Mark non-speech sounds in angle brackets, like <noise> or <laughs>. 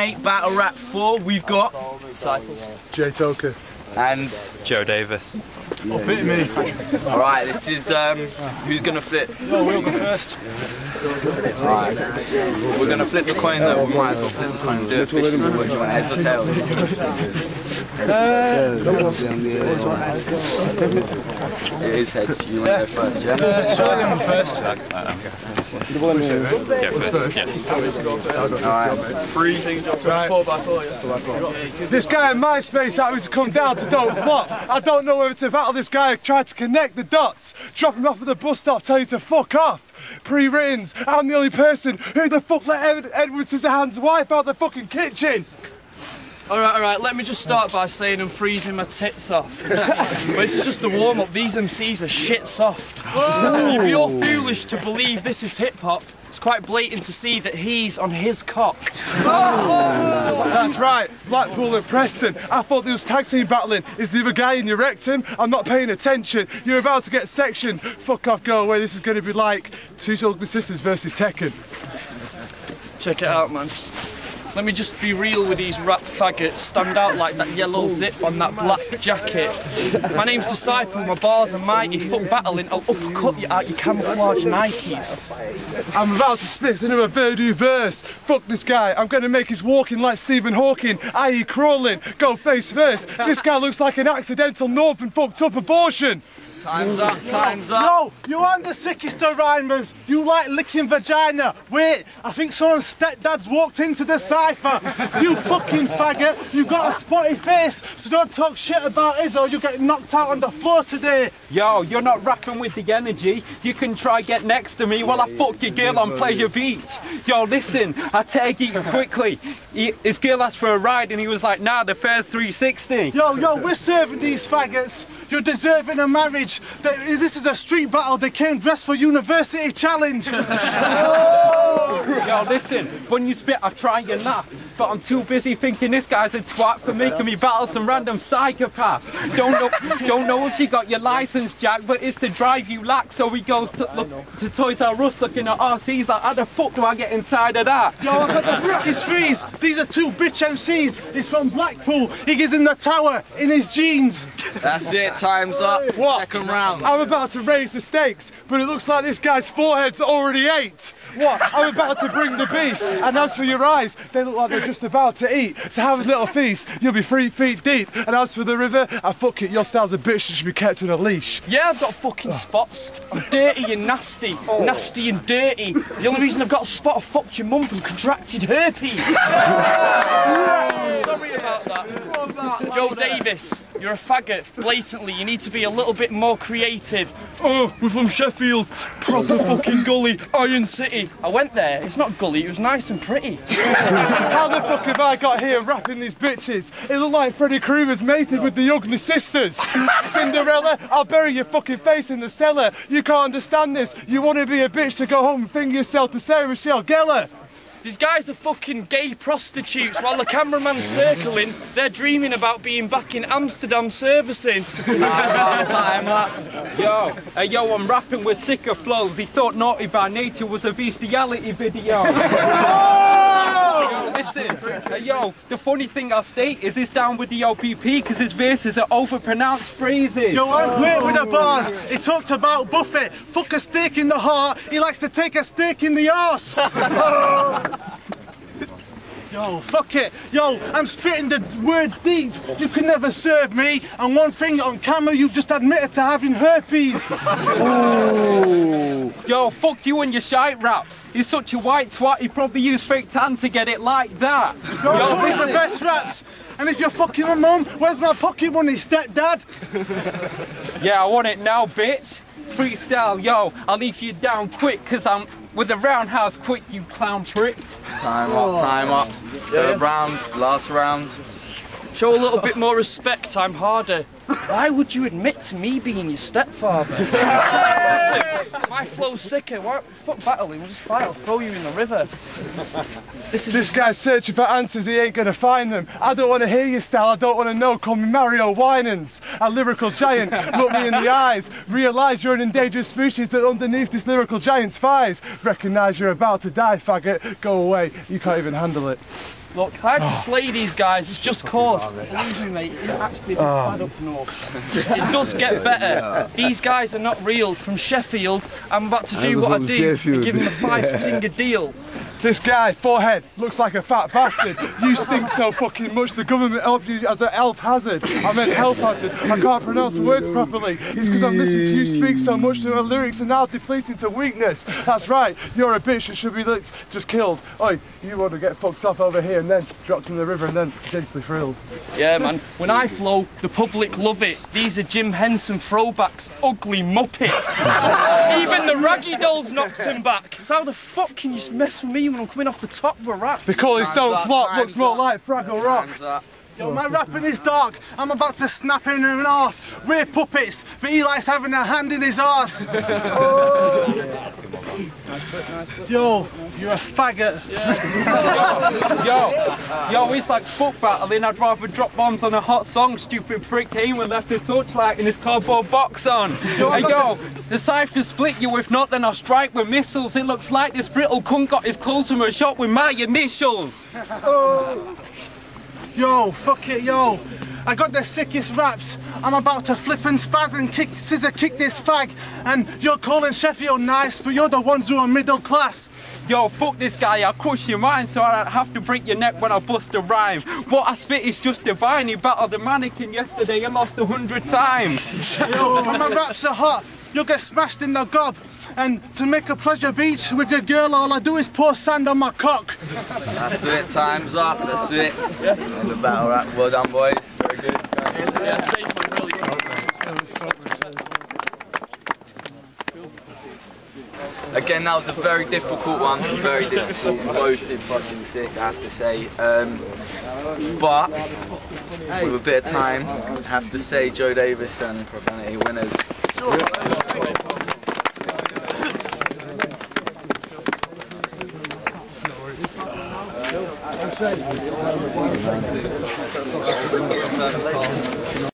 Dominate Battle Rap 4, we've got Disciple. J Toker. and Joe Davis. Oh, bit me. alright, this is um who's gonna flip? Oh, we'll go first. Alright. We're gonna flip the coin though, we might as well flip the coin and do it officially. What do you want, heads or tails? It is heads, you want to go first, yeah? Sure, I'm uh, first. Yeah, first. Yeah. Alright. Three. Right. Four by four, yeah. This guy in MySpace asked me to come down to Don't Fuck. I don't know whether to battle this guy or try to connect the dots. Drop him off at the bus stop, tell you to fuck off. Pre-writtens, I'm the only person who the fuck let Ed- Edward Scissorhands' wife out the fucking kitchen. Alright, alright, let me just start by saying I'm freezing my tits off. <laughs> but this is just a warm up, these MCs are shit soft. You'd be all foolish to believe this is hip hop. It's quite blatant to see that he's on his cock. <laughs> That's right, Blackpool and Preston. I thought there was tag team battling. Is the other guy in your rectum? I'm not paying attention. You're about to get sectioned. Fuck off, go away. This is going to be like two ugly sisters versus Tekken. Check it out, man. Let me just be real with these rap faggots. Stand out like that yellow zip on that black jacket. My name's Disciple, my bars are mighty. Fuck battling, I'll uppercut you out your camouflage Nikes. I'm about to spit another Voodoo verse. Fuck this guy. I'm to make his walking like Stephen Hawking, i.e. crawling. Go face first. This guy looks like an accidental northern fucked up abortion. Time's up, time's up. No, you aren't the sickest of rhymers. You like licking vagina. Wait, I think someone's stepdad's walked into the cipher. <laughs> You fucking faggot. You got a spotty face, so don't talk shit about us or you'll get knocked out on the floor today. Yo, you're not rapping with the energy. You can try get next to me while I fuck your girl on Pleasure Beach. Yo, listen, I take it quickly. He, his girl asked for a ride and he was like, nah, the fair's 360. Yo, yo, we're serving these faggots. You're deserving a marriage. This is a street battle. They came dressed for university challenge. <laughs> Yo, listen, when you spit, I try and laugh. But I'm too busy thinking this guy's a twat for making me battle some random psychopaths. Don't know, don't know if you got your license, Jack, but it's to drive you lax. So he goes to, look, to Toys R Us looking at us. He's like, how the fuck do I get inside of that? Yo, I got the sickest threes. These are two bitch MCs. He's from Blackpool. He gets in the tower in his jeans. That's it, time's up. What? Second round. I'm about to raise the stakes, but it looks like this guy's forehead's already ate. What? I'm about to bring the beef. And as for your eyes, they look like they're just about to eat. So have a little feast. You'll be three feet deep. And as for the river, I fuck it. Your style's a bitch that should be kept on a leash. Yeah, I've got fucking ah. spots. I'm dirty and nasty. Oh. Nasty and dirty. The only reason I've got a spot, I fucked your mum from contracted herpes. <laughs> Sorry about that. Joe Davis, you're a faggot, blatantly. You need to be a little bit more creative. Oh, we're from Sheffield. Proper fucking gully. Iron City. I went there. It's not gully, it was nice and pretty. How the fuck have I got here rapping these bitches? It looked like Freddy Krueger's mated with the ugly sisters. Cinderella, I'll bury your fucking face in the cellar. You can't understand this. You want to be a bitch to go home and finger yourself to Sarah Michelle Gellar. These guys are fucking gay prostitutes while the cameraman's circling. They're dreaming about being back in Amsterdam servicing. <laughs> Time up. Yo, hey, yo, I'm rapping with sicker flows. He thought Naughty by Nature was a bestiality video. <laughs> <laughs> Yo, listen, hey, yo, the funny thing I'll state is he's down with the OPP because his verses are overpronounced phrases. Yo, I'm great with the bars. He talked about Buffett. Fuck a steak in the heart. He likes to take a steak in the arse. <laughs> Yo, fuck it. Yo, I'm spitting the words deep. You can never serve me. And one thing on camera, you've just admitted to having herpes. <laughs> Yo, fuck you and your shite raps. He's such a white twat, he probably used fake tan to get it like that. Yo, Yo, who's the best raps? And if you're fucking my mum, where's my pocket money, stepdad? <laughs> Yeah, I want it now, bitch. Freestyle, yo, I'll leave you down quick, cause I'm with the roundhouse quick, you clown prick. Time up, time up. Third round, last round. Show a little bit more respect, I'm harder. Why would you admit to me being your stepfather? <laughs> My flow's sicker. Why, fuck battling, we'll just fight, I'll throw you in the river. This is This guy's searching for answers, he ain't gonna find them. I don't wanna hear your style, I don't wanna know. Call me Mario Winans, a lyrical giant. Look me in the eyes, realise you're an endangered species that underneath this lyrical giant's thighs. Recognise you're about to die, faggot. Go away, you can't even handle it. Look, I had to oh. slay these guys, it's just cause. Believe me, mate, it actually gets bad oh. up north. It does get better. These guys are not real. From Sheffield, I'm about to do what I do and give them a five <laughs> finger deal. This guy, forehead, looks like a fat bastard. You stink so fucking much, the government helped you as an elf hazard. I meant health hazard. I can't pronounce the words properly. It's because I'm listening to you speak so much that my lyrics are now depleting to weakness. That's right, you're a bitch and should be just killed. Oi, you want to get fucked off over here and then dropped in the river and then gently thrilled. Yeah, man. When I flow, the public love it. These are Jim Henson throwbacks, ugly muppets. <laughs> Even the raggy dolls knocked him back. So how the fuck can you mess with me when I'm coming off the top of a rap? The colours don't up, flop, time's looks more up. like Fraggle Rock. Hands up. Yo, my rapping is dark. I'm about to snap him in half. We're puppets, but he likes having a hand in his arse. <laughs> <laughs> Yo, you're a faggot. <laughs> Yo, yo, it's like foot battling. I'd rather drop bombs on a hot song. Stupid prick came and left a torchlight in his cardboard box on. Hey yo, the cipher split you. If not, then I'll strike with missiles. It looks like this brittle cunt got his clothes from a shop with my initials. oh. Yo, fuck it, yo. I got the sickest raps. I'm about to flip and spaz and kick, scissor kick this fag. And you're calling Sheffield nice, but you're the ones who are middle class. Yo, fuck this guy, I'll crush your mind so I don't have to break your neck when I bust a rhyme. What I spit is just divine. He battled the mannequin yesterday and lost a hundred times. <laughs> Yo, my raps are hot. You'll get smashed in the gob. And to make a pleasure beach with your girl, all I do is pour sand on my cock. That's it, time's up, that's it. And the battle rap, well done boys, Again, that was a very difficult one, very difficult. Both did fucking sick, I have to say. Um, but with a bit of time, I have to say Joe Davis and Profanity winners. Thank you.